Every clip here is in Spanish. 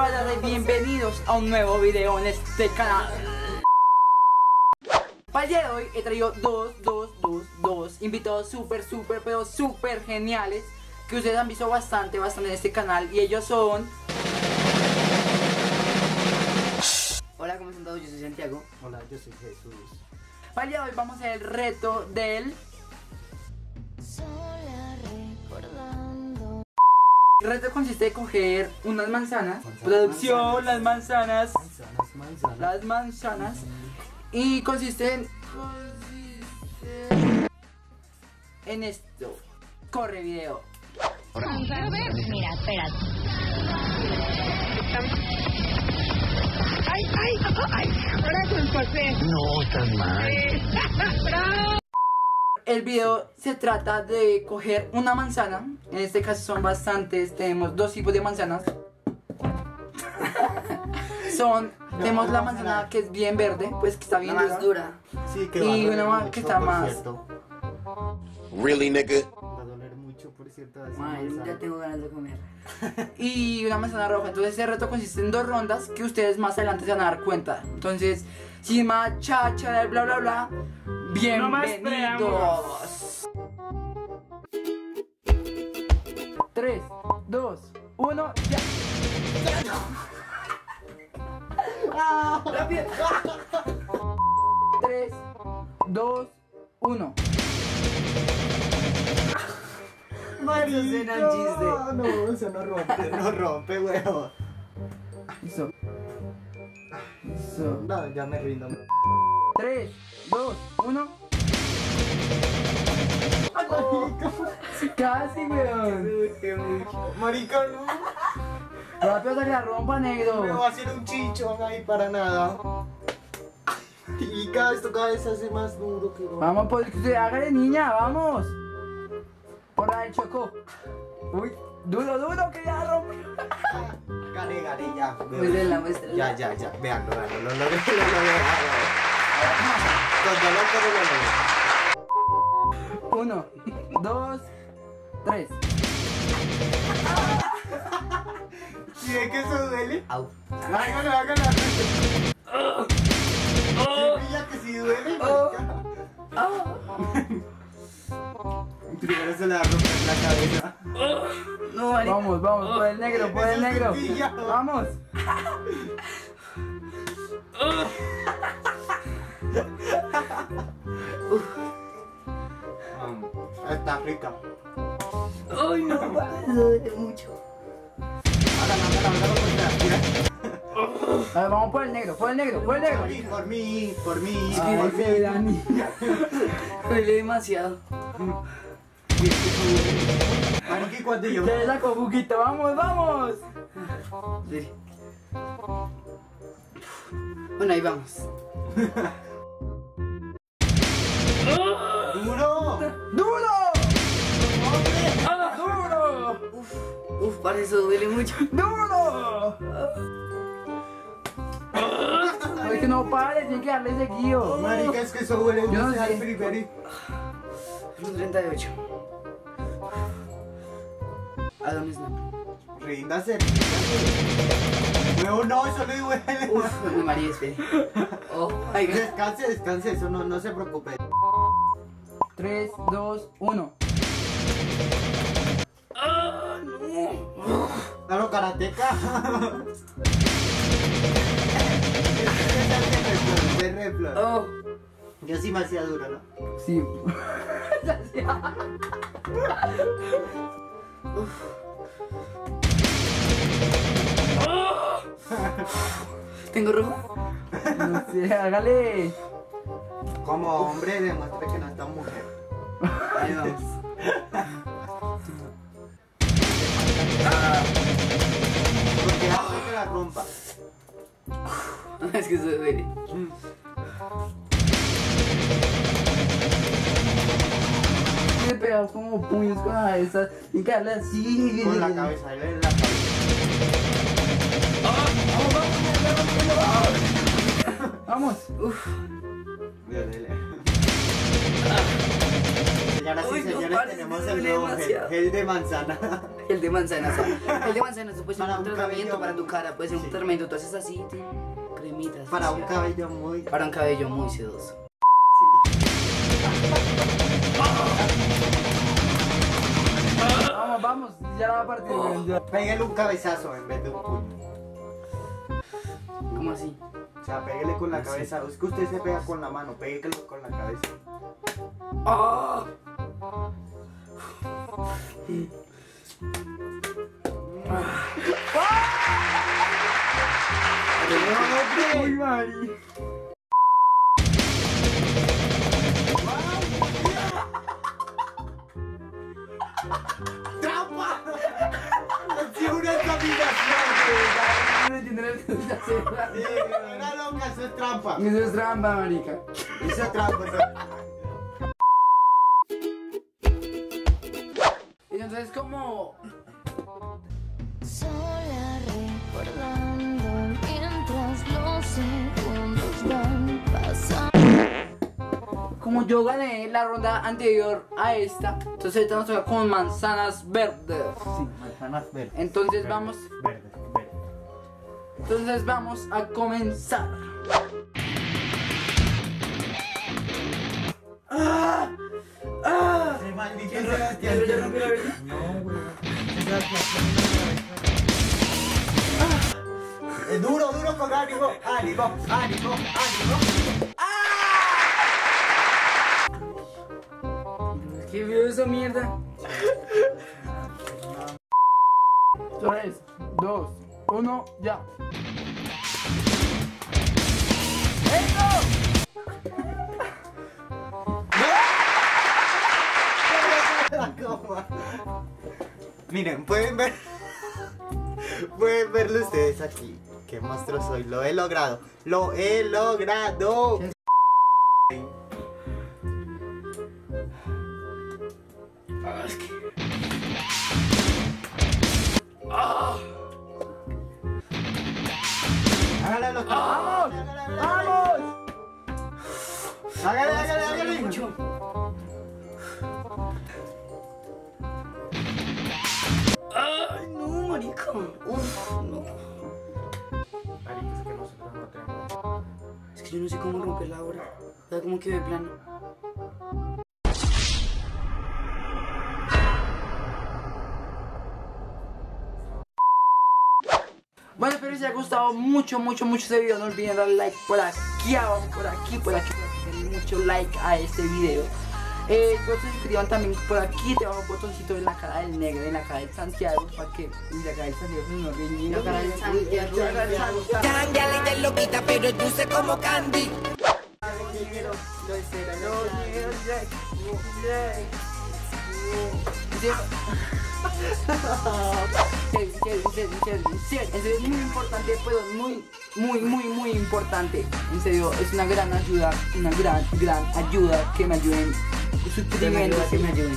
banda de bienvenidos a un nuevo video en este canal Para el día de hoy he traído dos, dos, dos, dos invitados súper, súper, pero súper geniales Que ustedes han visto bastante, bastante en este canal y ellos son Hola, ¿cómo están todos? Yo soy Santiago Hola, yo soy Jesús. Para el día de hoy vamos a hacer el reto del Sola recordando. El reto consiste en coger unas manzanas, Manzanas, producción, las manzanas, Manzanas, manzanas. las manzanas, y consiste en, consiste en esto. Corre video. Mira, espérate. ¡Ay, ay! ¡Ay! Ahora con José. No, tan mal. El video se trata de coger una manzana, en este caso son bastantes, tenemos dos tipos de manzanas. son, tenemos la manzana que es bien verde, pues que está bien dura. Sí, que Y va a doler una más mucho, que está por más- cierto. Really, nigga? Va a doler mucho, por cierto. Ay, ya tengo ganas de comer. y una manzana roja. Entonces ese reto consiste en dos rondas que ustedes más adelante se van a dar cuenta. Entonces, sin más chacha, bla bla bla, bienvenidos. 3, 2, 1, ya. Rápido. 3, 2, 1. Marica, suena el chiste. No, eso no rompe, no rompe, weón. Listo. Listo. No, ya me rindo. 3, 2, 1. Casi, weón. Marica, no. Rápido hasta que la rompa, Me negro. va a hacer un chichón ahí para nada. Y cada esto cada vez se hace más duro que Vamos, pues, que usted hágale, niña, vamos. Por ahí, Choco. Uy, duro, duro, que ya rompe. Gané, gané, ya. Ya, ya, ya. Veanlo, veanlo. Lo lo logré. 1, 2, 3. ¿Sí ve que eso duele? Au. Hágalo, hágalo. ¿Sí pilla que sí duele? marica? Primero se le va a romper la cabeza. No, Vamos, vamos, por el negro, por el negro. Vamos. Está rica. Ay, no, duele mucho. La. A ver, vamos por el negro, por el negro, por el negro. Por mí, por mí, por mí. Por mí. Dani. Duele demasiado. Y cuando yo... Ya le saco juguito, vamos, vamos. Bueno, ahí vamos. eso duele mucho. ¡Duro! Es que no pare, tiene que darle seguido. Marica, es que eso duele. Yo no no sé. y- 38. ¿A dónde está? Ríndase, ríndase. No, no, eso le duele. Uf, María, espere. Oh. Descanse, descanse, eso no, no se preocupe. 3, 2, 1. Karateca. De reflor. Oh, Yo sí me hacía duro, ¿no? sí. ¿Tengo rojo? No sé, hágale. Como hombre, demuestre que no está mujer. Ahí vamos. Que la rompa. Es que se duele. Le como puños con la cabeza y así. Con la cabeza, la. Vamos. Uf. Dele, dele. Señoras y señores, tenemos el nuevo gel, gel de manzana. El de manzana. El de manzana eso puede ser Para un tratamiento para tu cara, puede ser un tratamiento, tú haces así, cremitas. Para un cabello muy... Para un cabello muy sedoso. Vamos, vamos, ya la va a partir. Pégale un cabezazo en vez de un puño. ¿Cómo así? O sea, pégale con la cabeza. Es que usted se pega con la mano, pégale con la cabeza. ¡Trampa! Sí, una loca, eso es trampa. Eso es trampa, marica. Eso es trampa, eso Y entonces como... Sola recordando mientras los segundos van pasando. Como yo gané la ronda anterior a esta, entonces ahorita nos toca con manzanas verdes. Sí, manzanas verdes. Entonces vamos, verdes. Entonces vamos a comenzar. ¡Ah! ¡Ah! Sí, maldito ¿Ya Sebastián. ya rompí la verdad? No, güey. Sebastián. Es duro, duro con ánimo. Ánimo, ánimo, ánimo. ¿Qué vio esa mierda? 3, 2, 1, ya. Miren, pueden ver. Pueden verlo ustedes aquí. Qué monstruo soy. Lo he logrado. Lo he logrado. Ah, es que... Lo que. ¡Vamos! ¡Vamos! Hágale, hágale, hágale. Mucho. Ay, no, marica. Uf, no. Es que yo no sé cómo romperla ahora. ¿Sabes cómo quedó de plano? Bueno, espero que les haya gustado mucho, mucho, mucho este video. No olviden darle like por aquí abajo, por aquí, por aquí, por aquí. Denle mucho like a este video. Eh, pues se suscriban también por aquí, te bajo un botoncito en la cara del negro, en la cara del Santiago, para que y la cara del Santiago se nos ve La cara del Santiago. Cángale de loquita, pero dulce como candy. En serio es muy importante, pero muy, muy, muy, muy importante. En serio, es una gran ayuda, una gran, gran ayuda que me ayuden suscribiendo, que me ayuden.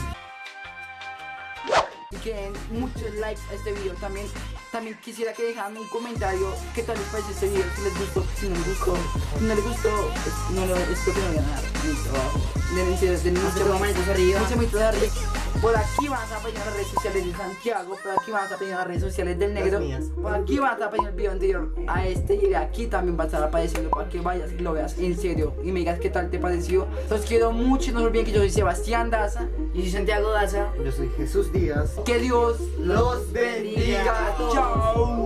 Y que den muchos likes a este video también. También quisiera que dejaran un comentario qué tal les parece este video, si les gustó, si no les gustó, si no les gustó, pues, no lo, es porque no. Listo, muchos manitos arriba. Muchos manitos arriba. Por aquí van a apoyar las redes sociales de Santiago, por aquí van a apoyar las redes sociales del negro, por aquí van a apoyar el video anterior a este y de aquí también va a estar apareciendo para que vayas y lo veas en serio y me digas qué tal te pareció. Los quiero mucho, no se olviden que yo soy Sebastián Daza y soy Santiago Daza. Yo soy Jesús Díaz. Que Dios Los bendiga. Chao.